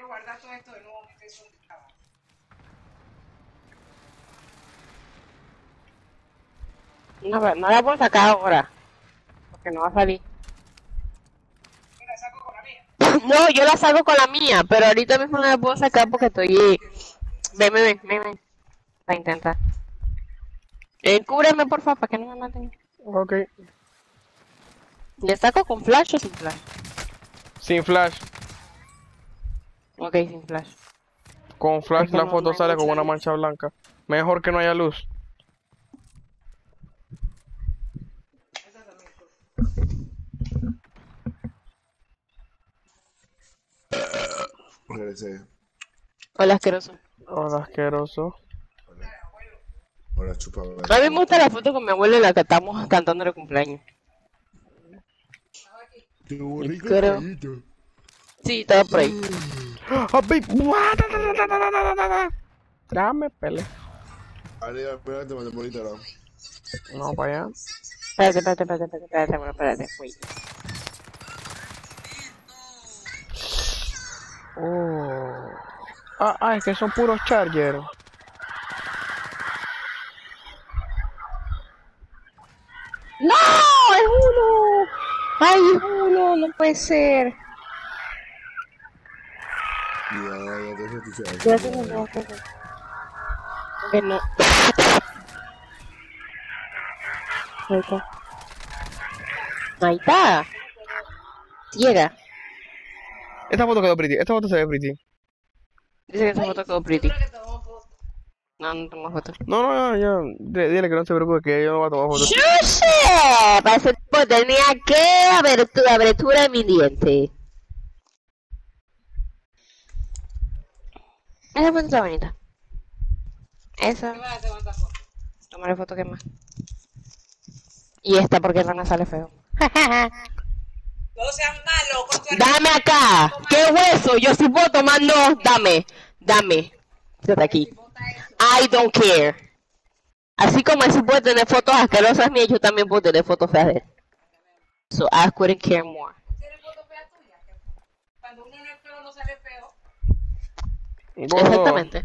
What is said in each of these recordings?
quiero guardar todo esto de nuevo, que es un trabajo. No, pero no la puedo sacar ahora. Porque no va a salir. Yo la saco con la mía. No, yo la saco con la mía, pero ahorita mismo no la puedo sacar porque estoy... Ven, ven, ven, ven, ven. Para intentar. Eh, cúbreme, por favor, para que no me maten. Ok. ¿Le saco con flash o sin flash? Sin flash. Ok, sin flash. Con flash la no- foto no sale con una mancha blanca. Mejor que no haya luz. Regresé. Hola, asqueroso. Hola, asqueroso. Ahora chupa. A mí me gusta la foto con mi abuelo en la que estamos cantando el cumpleaños. Qué rico Creo-. Sí, estaba por ahí. ¡Oh, babe! Pele. Arriba, espérate, me no. No, para allá. Espérate, espérate, espérate, espérate, espérate, bueno, espérate. Oh. Ah, ah, es que son puros chargeros. ¡No! ¡Es uno! ¡Ay, uno! ¡No puede ser! Que no. Ahí está. Ahí está. Ciega. Esta foto quedó pretty. Esta foto se ve pretty. Dice que esa foto quedó pretty. No, no tomo. No, no, Dile que no se preocupe, que yo no voy a tomar fotos. ¡Chuche! Para ese tipo tenía que abertura, abertura de mi diente. Esa foto está bonita. Esa. Tomaré foto que más. Y esta porque Rana sale feo. No seas malo con Dame acá. ¿Qué hueso? Yo sí puedo tomar, no. Dame. Dame. Quédate aquí. I don't care. Así como él sí puede tener fotos asquerosas mías, yo también puedo tener fotos feas de él. So I couldn't care more. ¿Tienes foto fea tuya? Que Cuando uno no es feo, no sale feo. Exactamente.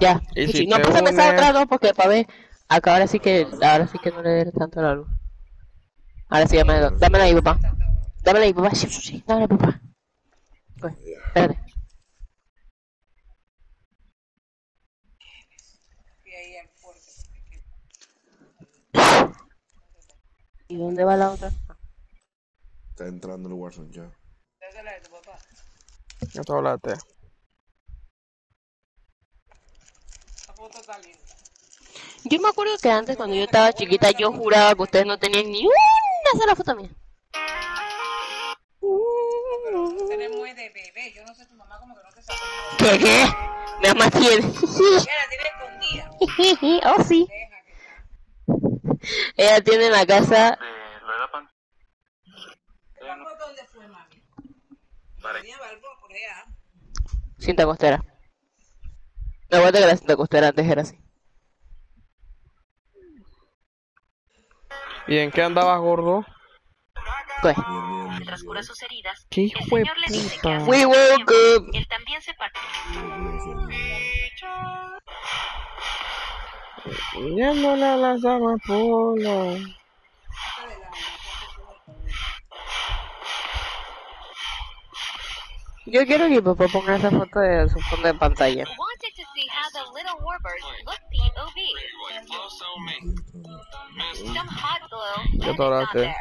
Ya. Y si no puse a pensar unes- otras dos porque para ver. Acá ahora sí que ahora sí que no le dé tanto la luz. Ahora sí, dame, dámela ahí, papá. Dámela ahí, papá. Sí, sí, sí. Dámela, papá. Pues, espérate. Y ahí es fuerte. ¿Y dónde va la otra? está entrando el Warzone ya. Esa es la de tu papá. Ya te hablaste. Foto está linda. Yo me acuerdo que antes cuando yo estaba chiquita yo juraba que ustedes no tenían ni una sola foto mía. Pero tú muy de bebé. Yo no sé, tu mamá como que no te sabe. ¿Qué qué? Mi mamá tiene. Ella la tiene escondida. oh sí. Ella tiene en la casa. ¿Esa foto dónde fue, mami? Tenía barbo por allá. Cinta costera. Acuerdo que la cinta costera antes era así. ¿Y en qué andabas, gordo? Pues. Mientras cura sus heridas, ¿Qué el hijo de señor le dice que puta? hace We woke tiempo, up. él también se parte. Yéndole a las amapolas. Yo quiero que mi papá ponga esa foto de su fondo de pantalla. Little warbirds look POV. Some hot glow. Ya and te it's not hablaste. there.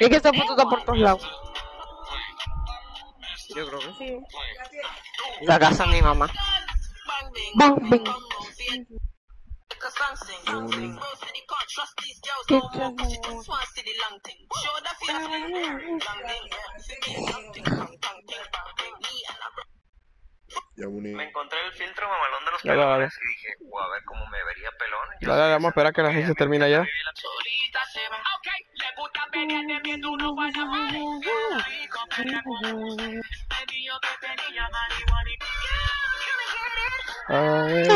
Es que esa foto está por todos lados. Yo creo que sí. La casa de mi mamá. Bang, bang. Ya uní. Me encontré el filtro mamalón de los dale. pelones y dije, "Guau, a ver cómo me vería pelón. Yo Dale, dale, vamos a esperar que la gente se termine ya. Ay,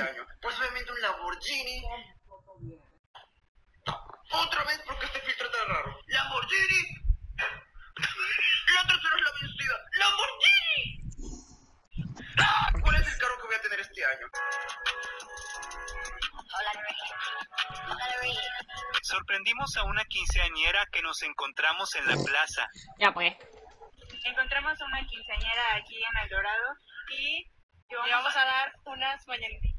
15 años. Un Lamborghini. Otra vez porque este filtro está raro. Lamborghini. La tercera es la vencida. Lamborghini. ¿Cuál es el carro que voy a tener este año? Hola, Luis. Hola, Sorprendimos a una quinceañera que nos encontramos en la plaza. Ya pues. Encontramos a una quinceañera aquí en El Dorado y le vamos a dar unas mañanitas.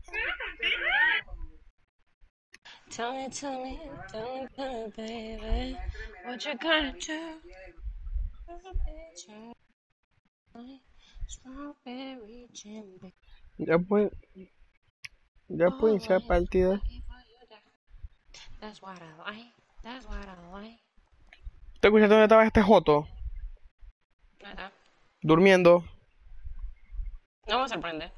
Tell me, tell me, tell me, tell me, baby, what you gonna do? Ya pueden. Ya pueden iniciar partida. ¿Te escuchaste dónde estaba este Joto? Nada. Durmiendo. No me sorprende.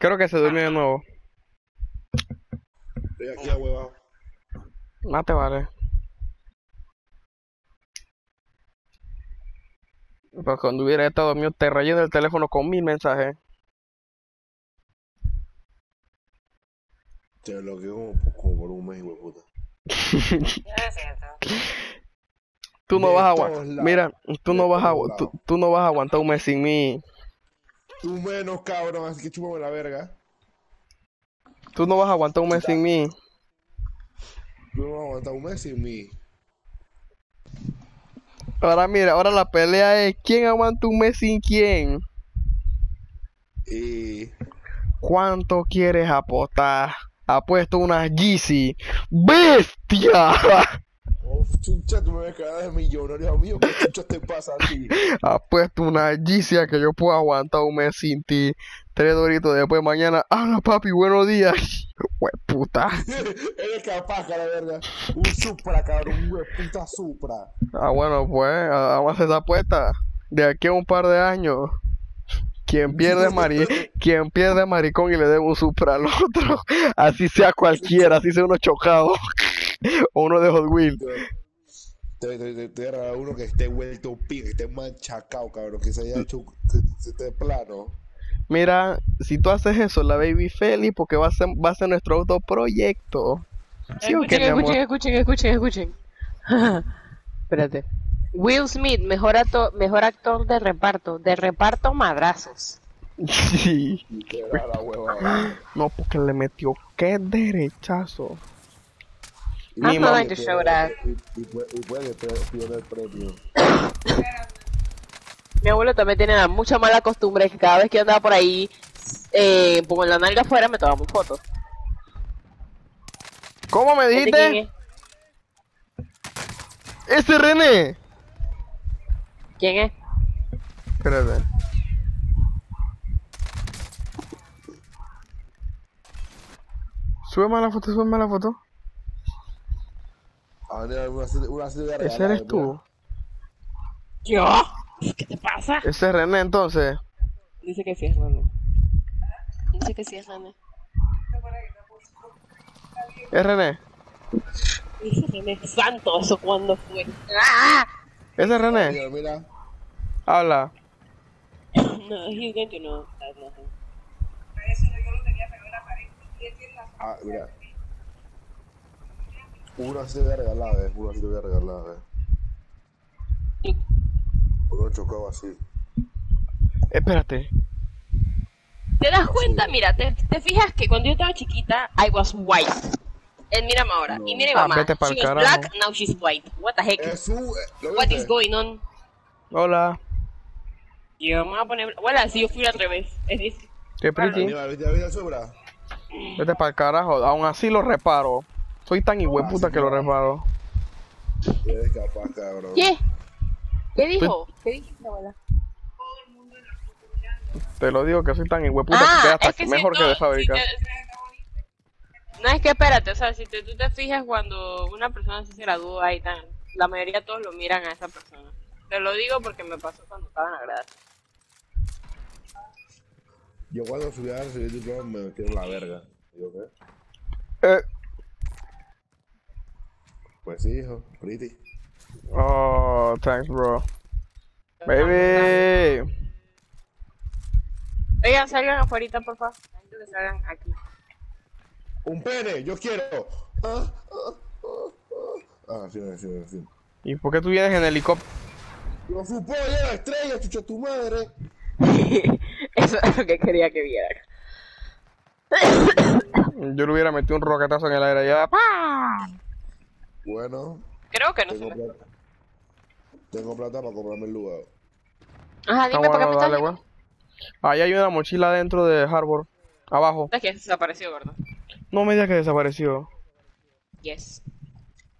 Creo que se durmió de nuevo. Estoy aquí a hueva. Más te vale. Pero cuando hubiera estado mío, te relleno el teléfono con mil mensajes. Te bloqueó como, como por un mes, hijo de puta. Tú no De vas a aguantar. Mira, tú no vas a tú no vas a aguantar un mes sin mí. Tú menos, cabrón, así que chúpame la verga. Tú no vas a aguantar un mes sin mí. Tú no vas a aguantar un mes sin mí. Ahora mira, ahora la pelea es quién aguanta un mes sin quién. Y. ¿Cuánto quieres apostar? Apuesto una Yeezy. ¡Bestia! Oh, chucha, tú me ves cara de millonario amigo. ¿Qué chucha te pasa a ti? Apuesto una Yeezy a que yo puedo aguantar un mes sin ti. Tres doritos después mañana. ¡Hala, papi! ¡Buenos días! ¡Hue puta! Eres capaz, de verga. Un supra, cabrón. Un puta supra. Ah, bueno, pues, ah, vamos a hacer esa apuesta. De aquí a un par de años. Quien pierde, mari quien pierde maricón y le dé un supra al otro. Así sea cualquiera, así sea uno chocado. o uno de Hot Wheels. Te, te, te, a uno que esté vuelto pin, que esté manchacao, cabrón. Que se haya hecho. Que, que esté plano. Mira, si tú haces eso, la baby feliz, porque va a ser, va a ser nuestro autoproyecto. ¿Sí o qué, Escuchen, escuchen, escuchen, escuchen, escuchen. Espérate. Will Smith, mejor, acto- mejor actor de reparto. De reparto madrazos. Sí. Hueva. No, porque le metió qué derechazo. I'm going to show that. Y, y, puede- y puede premio. Mi abuelo también tiene la mucha mala costumbre que cada vez que andaba por ahí, eh, pongo la nalga afuera, me tomaba fotos. ¿Cómo me ¿Este quién dijiste? es? ¡Ese René! ¿Quién es? Espérate. Súbeme la foto, súbeme la foto. Una, una serie de Ese eres tú. ¿Yo? ¿Qué te pasa? Ese es René entonces. Dice que sí es René. Dice que sí es René. Es René. Dice René Santo, ¿eso cuándo fue? ¡Ah! Ese es René. Mira, mira. Habla. No, he's going to know him. Ah, mira. Una sí te voy a regalar, eh. Una sí te voy a regalar, eh. Uno chocado así. Espérate. ¿Te das cuenta? Mira, te, te fijas que cuando yo estaba chiquita, I was white. And mírame ahora. Y mire Ah, mamá. vete pa'l She was carajo. black, now she's white. What the heck? Es su. eh, ¿Lo What is going on? Hola. Yo me voy a poner... Bueno, si yo fui al revés. Es decir, Qué pretty. Mira, ¿viste ¿viste el sobra? Vete para el carajo. Aún así lo reparo. Soy tan hijueputa que lo reparo. Eres capaz, cabrón. ¿Qué? ¿Qué dijo? ¿Qué dijiste, abuela? Te lo digo que soy tan hijueputa Ah, que queda hasta es que mejor si que de fábrica. si te- No es que espérate, o sea, si te- tú te fijas cuando una persona se gradúa y tal, la mayoría todos lo miran a esa persona. Te lo digo porque me pasó cuando estaba en la grada. Yo cuando subí a recibir diploma me metí en la verga. Digo, ¿qué? Eh, Pues sí, hijo. Pretty. Oh, thanks, bro. Baby. Oigan, salgan afuera, por favor. Necesito que salgan aquí. Un pene, yo quiero. Ah, ah, ah, ah. Ah, sí, sí, sí. ¿Y por qué tú vienes en helicóptero? Yo fui polla, la estrella, chucha tu madre. Eso es lo que quería que vieran. Yo le hubiera metido un roquetazo en el aire ya. Bueno, Creo que no se me... Tengo plata para comprarme el lugar. Ajá, Ah, dime por qué me bueno, estás dale, güey. Ahí hay una mochila dentro de Harbor. Abajo. Es que desapareció, gordo. No me digas que desapareció. Yes.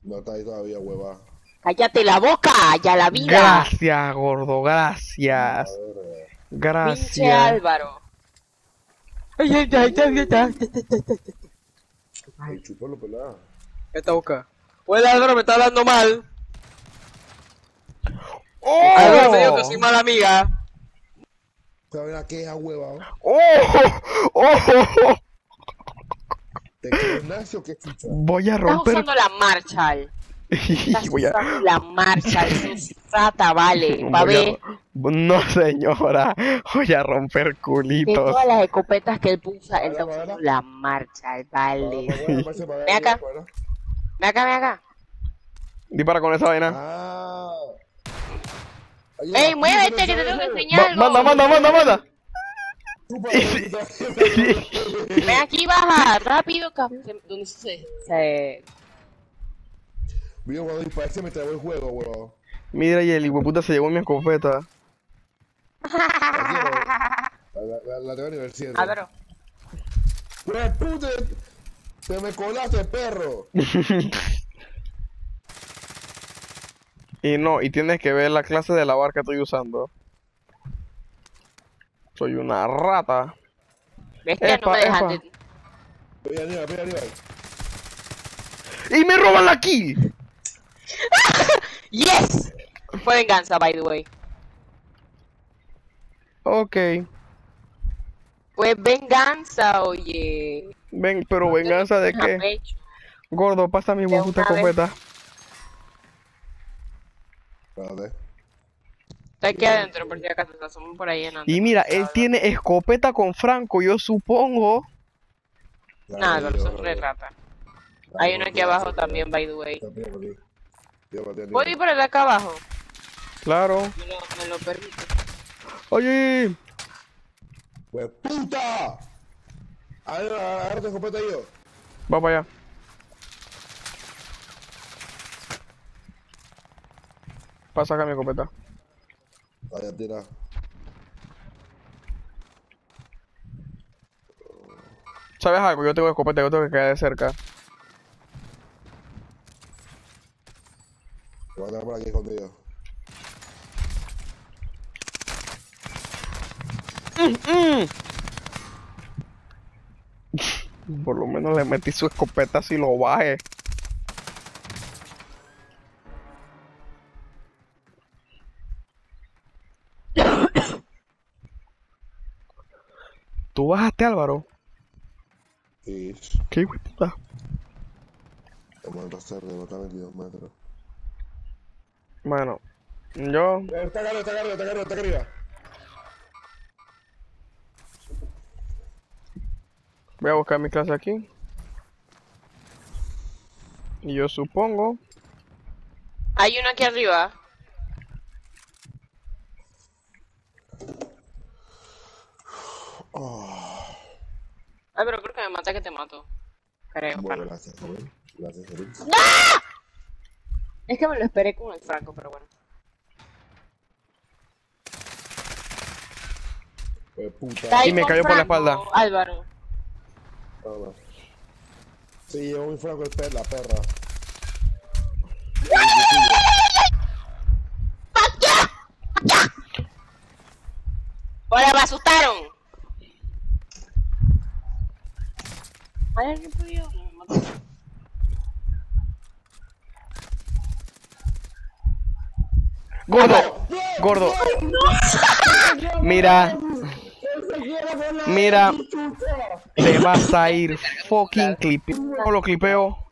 No está ahí todavía, hueva. Cállate la boca, ya la vida. Gracias, gordo, gracias. Pinche Gracias. Álvaro. Ay, ay, ay, ay, ay, ay. Ay, pelada. Esta boca. Pues Álvaro me está hablando mal. ¡Oh! Me dijo que soy mala amiga. Te va a ver a queja, hueva. ¡Oh! ¡Oh! ¿Te crees nacio que chucha? Voy a Estás romper. usando la Marshall. Estás Voy a... usando la Marshall. Sos rata, vale. Pa' a- ver No, señora. Voy a romper que culitos. todas las escopetas que él puso, él está usando la Marshall, vale. Ven acá. Ven acá, ven acá. Dispara con esa vaina. Ah. Ey, muévete, que te tengo que enseñar Ma- algo. manda, manda, manda, manda. Ven aquí, baja, rápido, cabrón. Se- ¿Dónde se, se... Vio cuando disparé se me trabó el juego, huevón. Mira, y el hijueputa se llevó mi escopeta. La, tengo a nivel 7. Álvaro. ¡Pues puta! ¡Te me colaste, perro! Y no, y tienes que ver la clase de lavar que estoy usando. Soy una rata. ¿Ves que no me dejan epa. de... Ve arriba, ve arriba. ¡Y me roban la kill! ¡Yes! Fue venganza, by the way. Ok. Fue venganza, oye. Ven, pero venganza de qué? Gordo, pasa mi vez. escopeta. Espérate. Está aquí adentro, por si acaso se asomó por ahí en antes. Y mira, él tiene escopeta con Franco, yo supongo. Nada, sos re rata. Hay uno aquí abajo también, by the way. ¿Puedo ir por el de acá abajo? Claro. Me lo, me lo permite. Oye, ¡Pues puta! A ver, agarra tu escopeta yo. va para allá. Pasa acá mi escopeta. Vaya, tira. ¿Sabes algo? Yo tengo escopeta, yo tengo que quedar de cerca. Voy a quedar por aquí escondido. Por lo menos le metí su escopeta si lo baje. ¿Tú bajaste, Álvaro? Sí. ¿Qué hijo de puta? Vamos a pasar de botar 22 metros. Bueno, yo... Eh, Está arriba, está arriba, está arriba, está arriba. Voy a buscar mi clase aquí. Y yo supongo... Hay uno aquí arriba. Ay, pero creo que me mata que te mato. Creo, Bueno, gracias. Gracias. Es que me lo esperé con el franco, pero bueno. Pues puta. Está ahí Y me cayó por la espalda. Álvaro. Vamos. Sí, llevó muy franco el per la perra. ¡Hola, me asustaron! ¡Gordo! ¡Gordo! Mira. Mira. Te vas a ir fucking clip. ¿Cómo lo clipeo?